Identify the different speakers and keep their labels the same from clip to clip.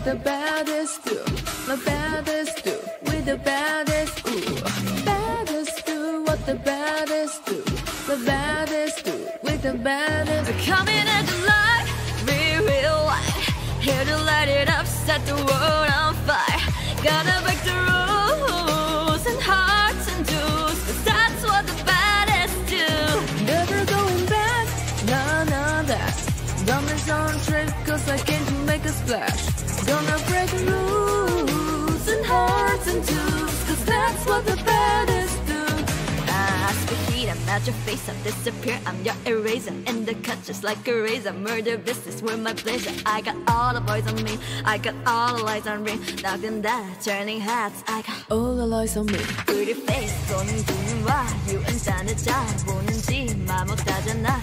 Speaker 1: what the baddest do. My baddest do with the baddest ooh. Baddest do what the baddest do. The baddest do with the baddest.
Speaker 2: Coming at the light, real, real light. Here to light it up, set the world on fire. Gotta break the rules and hearts and dues, cause that's what the baddest do.
Speaker 1: Never going back, nah, nah, that. Diamonds on trick, cause I came to make a splash. Gonna break the rules and hearts and twos, cause that's what the baddest do.
Speaker 2: I spit heat, I'm at your face, I disappear, I'm your eraser In the cut just like a razor, murder business with my blazer I got all the boys on me, I got all the lights on ring Knocking that, turning heads, I got
Speaker 1: All the lies on me.
Speaker 2: pretty face 돈은 두는 와 유언산을 잘 보는지 말 못하잖아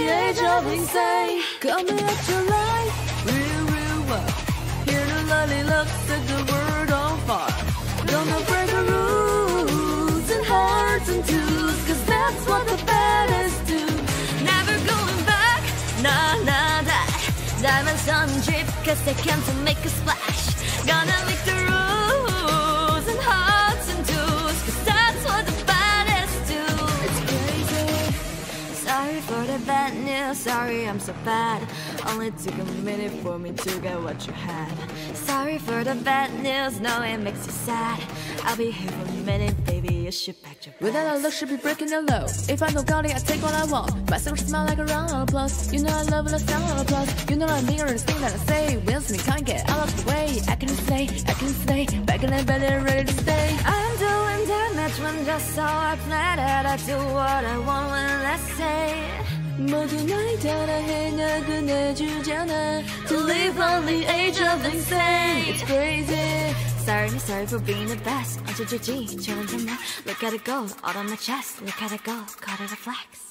Speaker 1: the edge of insane. Coming at your life Real, real well Here to it up Set the world on fire. Gonna break the rules And hearts and twos Cause that's what the baddest do.
Speaker 2: Never going back, nah, nah, that Diamonds on drip, cause they came to make a splash. Gonna make the Sorry for the bad news, sorry I'm so bad Only took a minute for me to get what you had Sorry for the bad news, no it makes you sad I'll be here for a minute, baby, you should pack your bags
Speaker 1: Without a look, should be breaking the law. If I know got it, I take what I want. My song smell like a round of applause. You know I love the sound of applause. You know I mean everything that I say. Wins me, can't get out of the way. I can stay, I can stay. Back in the bed
Speaker 2: just how I planned it I do what I want when I say
Speaker 1: 모두 날 따라해 나 끝내주잖아. To live on the edge of insane. It's crazy.
Speaker 2: Sorry, sorry for being the best. 어쩌지 좋은 정말 Look at it go, all on my chest Look at it go, call it a flex